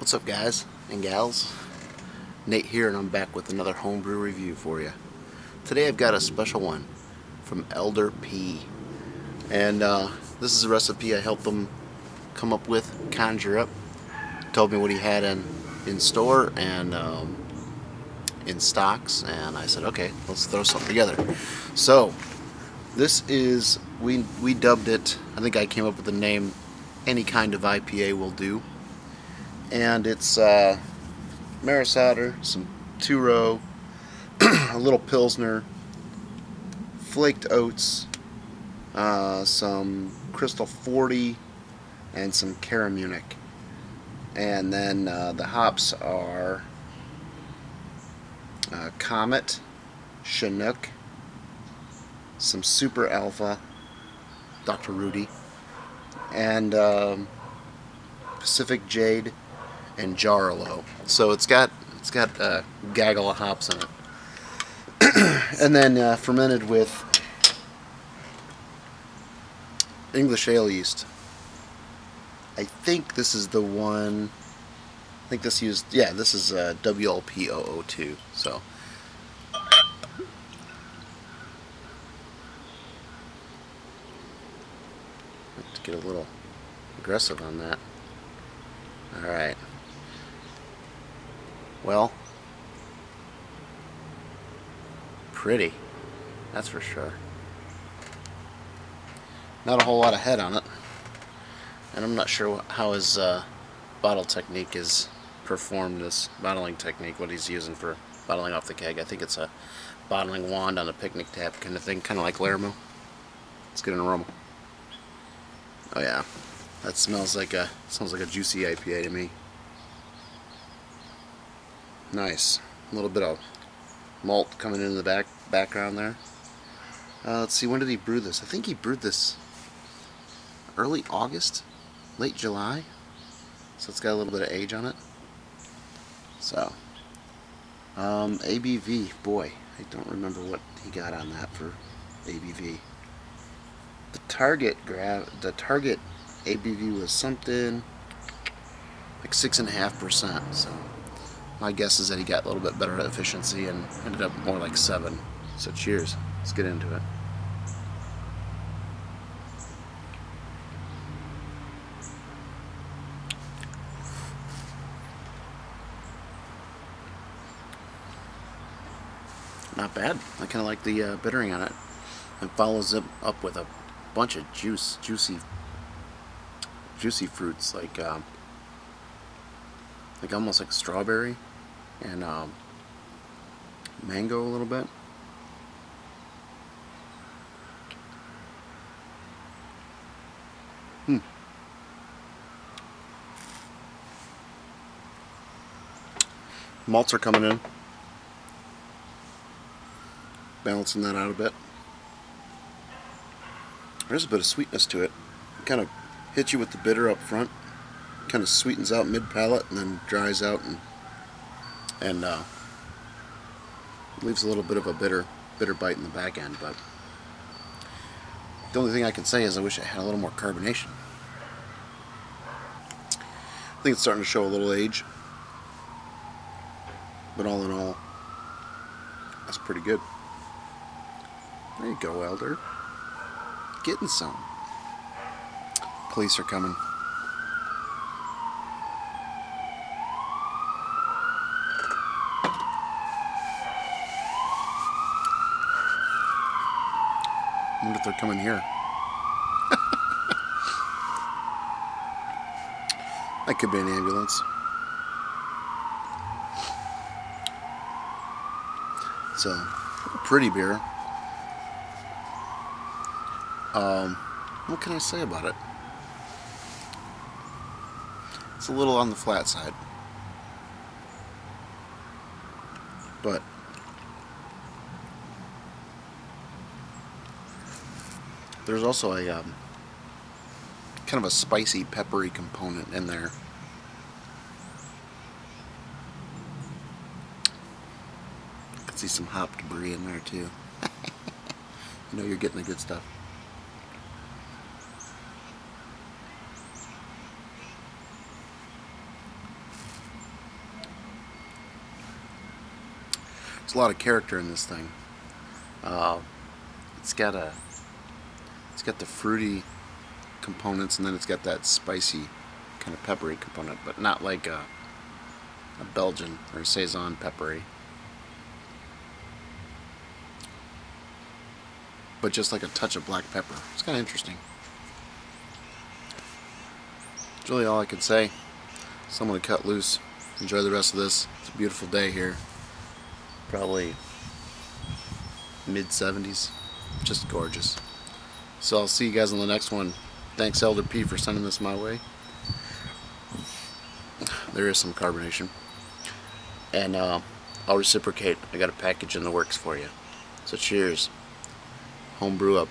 What's up guys and gals? Nate here and I'm back with another homebrew review for you. Today I've got a special one from Elder P. And uh, this is a recipe I helped him come up with, conjure up. Told me what he had in, in store and um, in stocks and I said okay let's throw something together. So this is, we, we dubbed it, I think I came up with the name any kind of IPA will do and it's uh, Maris Otter, some two row, a little Pilsner, flaked oats, uh, some Crystal 40, and some CaraMunich. And then uh, the hops are uh, Comet, Chinook, some Super Alpha, Dr. Rudi, and um, Pacific Jade, and Jarrylo. So it's got it's got a gaggle of hops in it, and then uh, fermented with English ale yeast. I think this is the one. I think this used yeah this is uh, WLP002. So. Let's get a little aggressive on that. Alright. Well, pretty, that's for sure. Not a whole lot of head on it, and I'm not sure how his uh, bottle technique is performed, this bottling technique, what he's using for bottling off the keg. I think it's a bottling wand on a picnic tap kind of thing, kind of like Laramie. Let's get an aroma. Oh yeah, that smells like a, smells like a juicy IPA to me. Nice. A little bit of malt coming into the back background there. Uh, let's see, when did he brew this? I think he brewed this early August, late July. So it's got a little bit of age on it. So, um, ABV, boy, I don't remember what he got on that for ABV. The target grab, the target ABV was something like six and a half percent. So my guess is that he got a little bit better efficiency and ended up more like 7. So cheers. Let's get into it. Not bad. I kind of like the uh, bittering on it. It follows it up with a bunch of juice, juicy, juicy fruits like um, like almost like strawberry and um, mango a little bit. Hmm. Malts are coming in. Balancing that out a bit. There's a bit of sweetness to it. it kind of hits you with the bitter up front. Kind of sweetens out mid palate and then dries out and and uh, leaves a little bit of a bitter bitter bite in the back end but the only thing I can say is I wish I had a little more carbonation. I think it's starting to show a little age. But all in all that's pretty good. There you go Elder. Getting some. Police are coming if they're coming here. that could be an ambulance. A pretty beer. Um, what can I say about it? It's a little on the flat side. But There's also a um, kind of a spicy, peppery component in there. I can see some hop debris in there too. you know you're getting the good stuff. There's a lot of character in this thing. Uh, it's got a it's got the fruity components, and then it's got that spicy, kind of peppery component, but not like a, a Belgian or a saison peppery. But just like a touch of black pepper. It's kind of interesting. That's really all I can say. So I'm going to cut loose. Enjoy the rest of this. It's a beautiful day here. Probably mid 70s. Just gorgeous. So I'll see you guys on the next one. Thanks Elder P for sending this my way. There is some carbonation. And uh, I'll reciprocate. I got a package in the works for you. So cheers. Homebrew up.